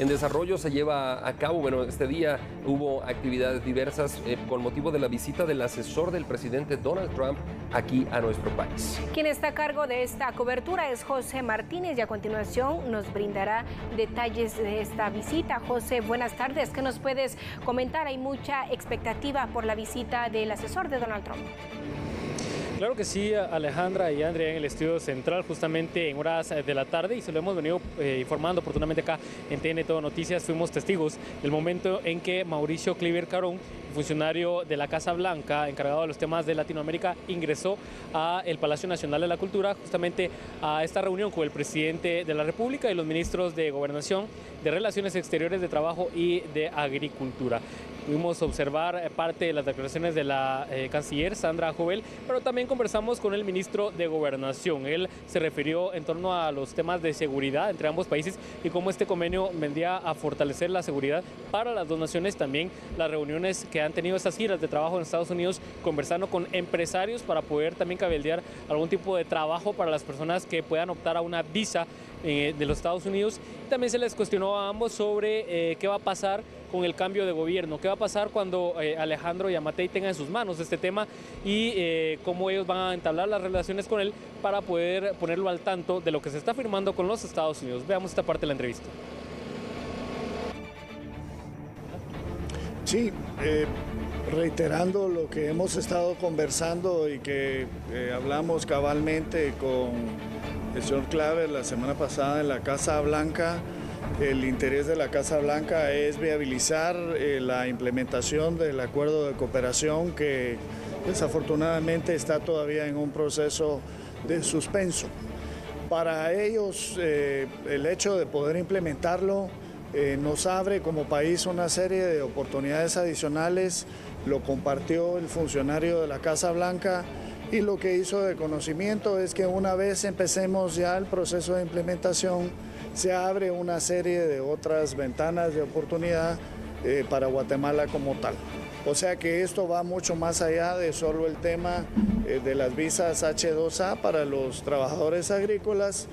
en desarrollo se lleva a cabo, bueno, este día hubo actividades diversas eh, con motivo de la visita del asesor del presidente Donald Trump aquí a nuestro país. Quien está a cargo de esta cobertura es José Martínez y a continuación nos brindará detalles de esta visita. José, buenas tardes. ¿Qué nos puedes comentar? Hay mucha expectativa por la visita del asesor de Donald Trump. Claro que sí, Alejandra y Andrea en el estudio central justamente en horas de la tarde y se lo hemos venido eh, informando oportunamente acá en TN Todo Noticias. Fuimos testigos del momento en que Mauricio Cliver Carón, funcionario de la Casa Blanca encargado de los temas de Latinoamérica, ingresó a el Palacio Nacional de la Cultura justamente a esta reunión con el presidente de la República y los ministros de Gobernación, de Relaciones Exteriores, de Trabajo y de Agricultura. Pudimos observar eh, parte de las declaraciones de la eh, canciller Sandra Jovel, pero también conversamos con el ministro de Gobernación. Él se refirió en torno a los temas de seguridad entre ambos países y cómo este convenio vendría a fortalecer la seguridad para las dos naciones. También las reuniones que han tenido estas giras de trabajo en Estados Unidos, conversando con empresarios para poder también cabildear algún tipo de trabajo para las personas que puedan optar a una visa eh, de los Estados Unidos. También se les cuestionó a ambos sobre qué va a pasar con el cambio de gobierno. ¿Qué va a pasar cuando eh, Alejandro Yamatei tenga en sus manos este tema y eh, cómo ellos van a entablar las relaciones con él para poder ponerlo al tanto de lo que se está firmando con los Estados Unidos? Veamos esta parte de la entrevista. Sí, eh, reiterando lo que hemos estado conversando y que hablamos cabalmente con el señor Claver la semana pasada en la Casa Blanca, el interés de la Casa Blanca es viabilizar eh, la implementación del acuerdo de cooperación que desafortunadamente está todavía en un proceso de suspenso. Para ellos, eh, el hecho de poder implementarlo eh, nos abre como país una serie de oportunidades adicionales. Lo compartió el funcionario de la Casa Blanca y lo que hizo de conocimiento es que una vez empecemos ya el proceso de implementación, se abre una serie de otras ventanas de oportunidad eh, para Guatemala como tal. O sea que esto va mucho más allá de solo el tema eh, de las visas H2A para los trabajadores agrícolas,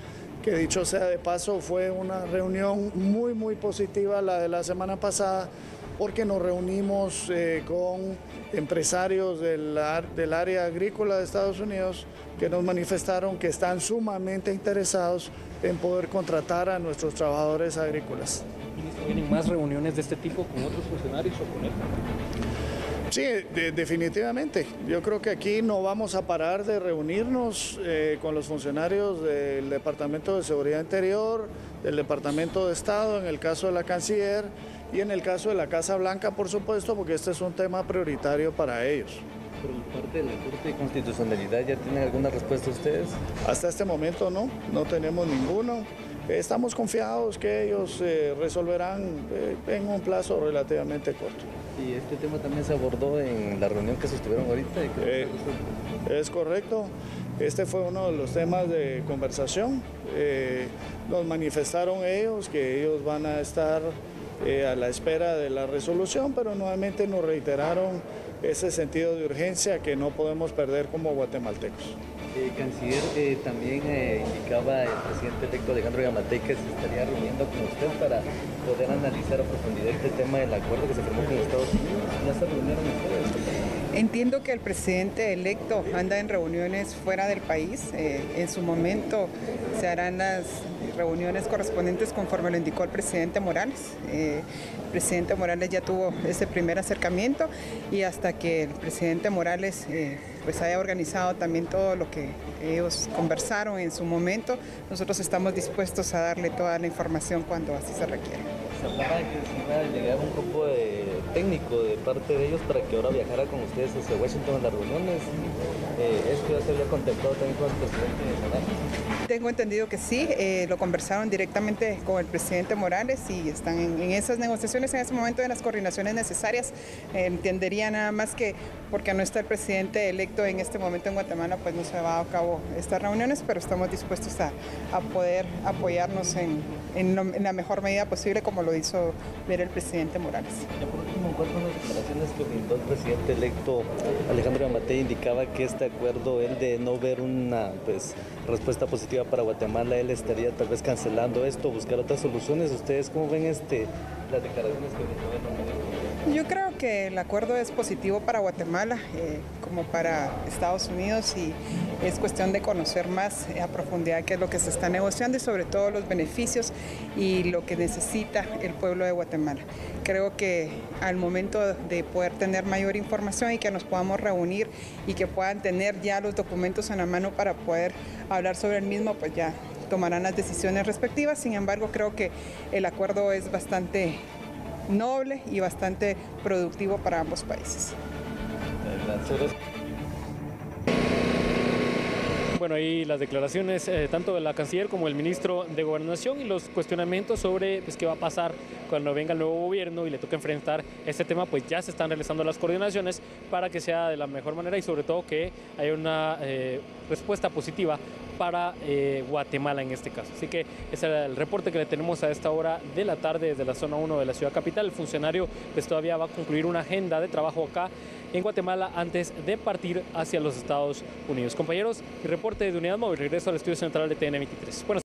que dicho sea de paso fue una reunión muy muy positiva la de la semana pasada porque nos reunimos eh, con empresarios del, del área agrícola de Estados Unidos que nos manifestaron que están sumamente interesados en poder contratar a nuestros trabajadores agrícolas. ¿Tienen más reuniones de este tipo con otros funcionarios o con él? Sí, definitivamente. Yo creo que aquí no vamos a parar de reunirnos eh, con los funcionarios del Departamento de Seguridad Interior, del Departamento de Estado, en el caso de la Canciller y en el caso de la Casa Blanca, por supuesto, porque este es un tema prioritario para ellos. Por parte de la Corte de Constitucionalidad, ¿ya tienen alguna respuesta ustedes? Hasta este momento no, no tenemos ninguno. Estamos confiados que ellos eh, resolverán eh, en un plazo relativamente corto. ¿Y este tema también se abordó en la reunión que sostuvieron ahorita? Eh, es correcto. Este fue uno de los temas de conversación. nos manifestaron ellos que ellos van a estar a la espera de la resolución, pero nuevamente nos reiteraron ese sentido de urgencia que no podemos perder como guatemaltecos. Eh, canciller, eh, también eh, indicaba el presidente electo Alejandro Yamatei que se estaría reuniendo con usted para poder analizar a profundidad este tema del acuerdo que se firmó con Estados Unidos. ¿Ya se reunieron ustedes? Entiendo que el presidente electo anda en reuniones fuera del país. en su momento se harán las reuniones correspondientes conforme lo indicó el presidente Morales. el presidente Morales ya tuvo ese primer acercamiento y hasta que el presidente Morales pues haya organizado también todo lo que ellos conversaron en su momento. Nosotros estamos dispuestos a darle toda la información cuando así se requiere. De que llegar un grupo de técnico de parte de ellos para que ahora viajara con ustedes hacia Washington a las reuniones. Eh, ¿Esto ya se había contemplado también con el presidente Morales? Tengo entendido que sí, eh, lo conversaron directamente con el presidente Morales y están en, esas negociaciones en ese momento de las coordinaciones necesarias. entendería nada más que porque no está el presidente electo en este momento en Guatemala, pues no se va a cabo estas reuniones, pero estamos dispuestos a, poder apoyarnos en, la mejor medida posible, como lo hizo ver el presidente Morales. por último, ¿cuáles son las declaraciones que brindó el presidente electo Alejandro Yamatei? Indicaba que este acuerdo, el de no ver una pues, respuesta positiva para Guatemala, él estaría tal vez cancelando esto, buscar otras soluciones. ¿Ustedes cómo ven este, yo creo que el acuerdo es positivo para Guatemala eh, como para Estados Unidos y es cuestión de conocer más a profundidad qué es lo que se está negociando y sobre todo los beneficios y lo que necesita el pueblo de Guatemala. Creo que al momento de poder tener mayor información y que nos podamos reunir y que puedan tener ya los documentos en la mano para poder hablar sobre el mismo, pues ya tomarán las decisiones respectivas. Sin embargo, creo que el acuerdo es bastante noble y bastante productivo para ambos países. Bueno, ahí las declaraciones eh, tanto de la canciller como del ministro de Gobernación y los cuestionamientos sobre pues, qué va a pasar cuando venga el nuevo gobierno y le toque enfrentar este tema, pues ya se están realizando las coordinaciones para que sea de la mejor manera y sobre todo que haya una eh, respuesta positiva para eh, Guatemala en este caso. Así que ese era el reporte que le tenemos a esta hora de la tarde desde la zona 1 de la ciudad capital. El funcionario pues todavía va a concluir una agenda de trabajo acá en Guatemala antes de partir hacia los Estados Unidos. Compañeros, mi reporte de Unidad Móvil, regreso al estudio central de TN23.